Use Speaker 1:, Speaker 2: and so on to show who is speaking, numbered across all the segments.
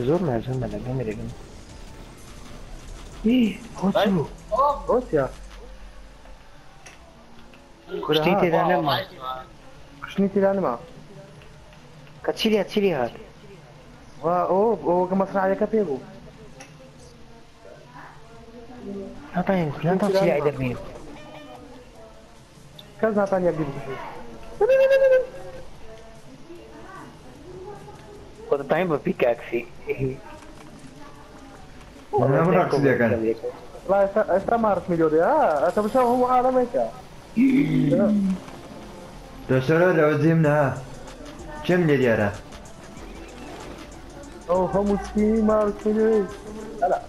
Speaker 1: زورنا زورنا جميل جميل إيه؟ اوتشو
Speaker 2: Ostia,
Speaker 1: كشتيتي ده لما
Speaker 2: كشنيتي الانما
Speaker 1: كتشيلي هتشيلي هات
Speaker 2: و أو أو كما صنع عليك بيبو
Speaker 1: لا طيب لا تشيلي عيد مين
Speaker 2: كذا ثانية بيبو
Speaker 1: كنت طيب ببيك اكسي
Speaker 3: انا مرة اقصد يا كان
Speaker 2: لا استمر مليون اه انت مش هو عالمك
Speaker 3: تشرى لو زمنا كم مليار
Speaker 2: او هم مسكين ما مسكين لا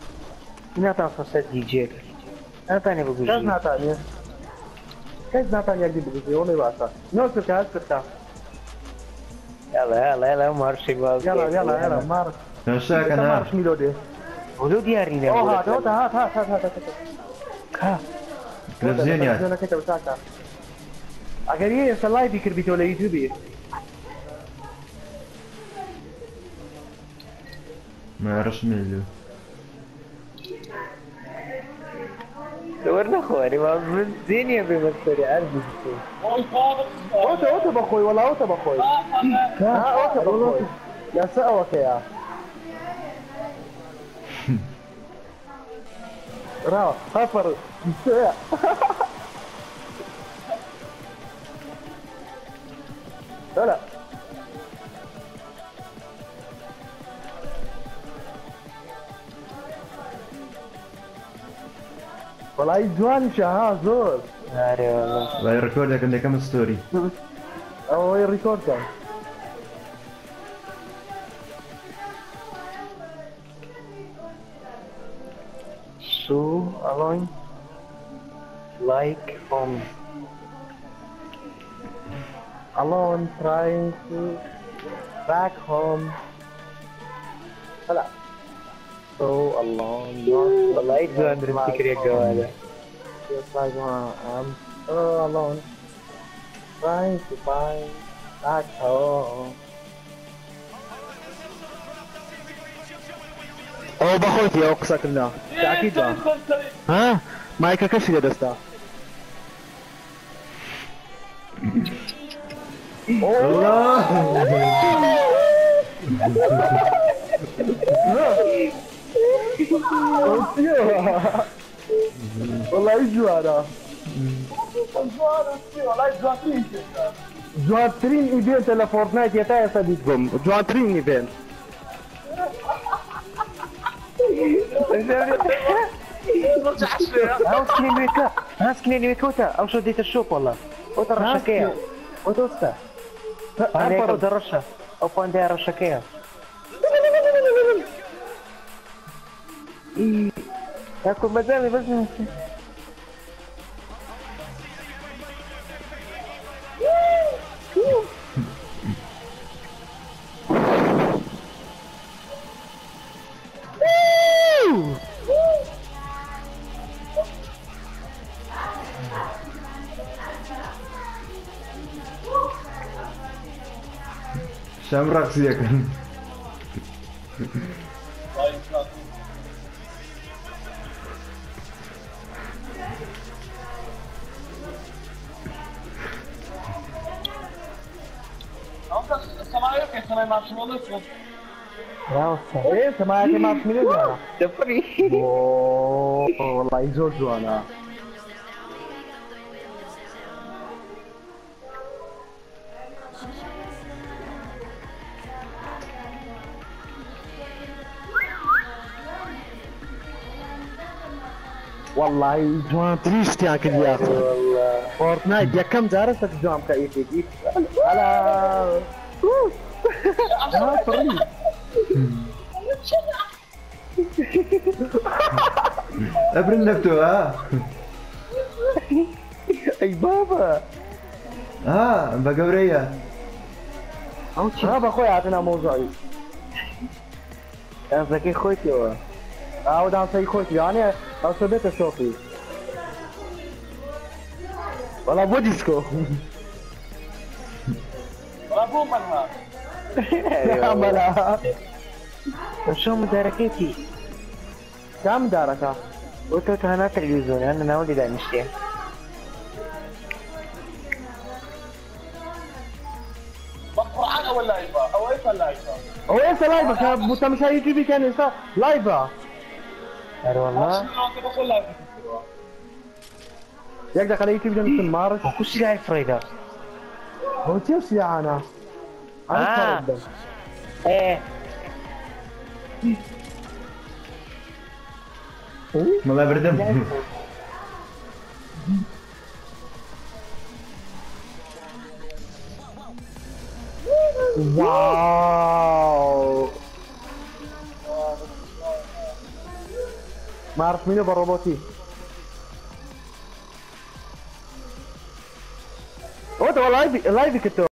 Speaker 1: لا تعرف دي جي انا تاني بقول
Speaker 2: كذا ثانية كذا ثانية بيبو يوني باسا نو سكا Ela,
Speaker 1: ela, ela é o Marcio
Speaker 2: igual. Ela, ela, ela,
Speaker 3: Marcio.
Speaker 2: Não
Speaker 3: sei,
Speaker 2: cara. Marcio
Speaker 1: melhor de.
Speaker 2: Oluyor diğer yine. Oha, da da ha
Speaker 1: ha
Speaker 3: ha ha
Speaker 2: ha. Ha. Gözleyen ya. Eğer iyi ise live fikir bitiyor
Speaker 3: YouTube'yi. Marcio melhor.
Speaker 1: دورنا خواري. ما الدنيا بمثل عارف
Speaker 2: اوتا اوتا بخوي والله اوتا بخوي ها اوتا بخوي يا سأوك يا. را خفر. لا لا. Olaj Joanice,
Speaker 1: arrasou! Are,
Speaker 3: Lai when they e cam story.
Speaker 2: Ovo je recorda.
Speaker 1: So, alone, like home.
Speaker 2: Alone trying to back home. Hello so alone.
Speaker 1: You're so light
Speaker 2: Just like I'm so alone. Trying to find back home. Oh, bakit yok sa kanya? Jackie da. Ha? May kakashiga
Speaker 3: dasta.
Speaker 2: Oh! Olay juara. Gjo atrin i vjen të la Fortnite jeta
Speaker 1: e sa ditë gëmë Gjo atrin i vjen Аз не века, аз не
Speaker 2: векота,
Speaker 1: а що дете шопала. От Рашакея. От Оста. А
Speaker 3: не от Раша.
Speaker 1: Опанде Рашакея.
Speaker 2: и такой модель возьмете. Shamrock Siakam. يا
Speaker 1: يا إيه
Speaker 2: اوه والله جوان تريش تاكل يا أخي
Speaker 1: والله
Speaker 2: فورتنايت يا كم جارستك جوان كايتي على Ah, peraí.
Speaker 3: Abre laptop. Ai
Speaker 2: baba. Ah,
Speaker 3: bagabreia. Ah,
Speaker 2: bacoiado na mão zóio.
Speaker 1: Essa aqui foi
Speaker 2: teu. Ah, o dança aí foi teu, ah, né? Tá
Speaker 1: eu sou bem pessoal, filho. Olha, vou disco. Olha, vou, mano.
Speaker 2: عملها
Speaker 1: شو مداركتي؟
Speaker 2: كم دارك؟
Speaker 1: وتو هنا تلفزيون أنا ناولي لا نشتي
Speaker 4: قرآن أو لايفا أو إيش اللايفا
Speaker 2: هو إيش لايفك بس مش هاي تي في كان يسا لايفا.
Speaker 1: ار والله.
Speaker 4: لايفا
Speaker 2: يقدر على يوتيوب جنب المارس
Speaker 1: وكوش لايف فريدا
Speaker 2: هو تشوف يا أنا
Speaker 1: آه.
Speaker 2: انا قدام
Speaker 1: ايه
Speaker 3: Mulai berdem.
Speaker 2: واو ما اعرف مين بالروبوتي اوه ده لايف لايف كنت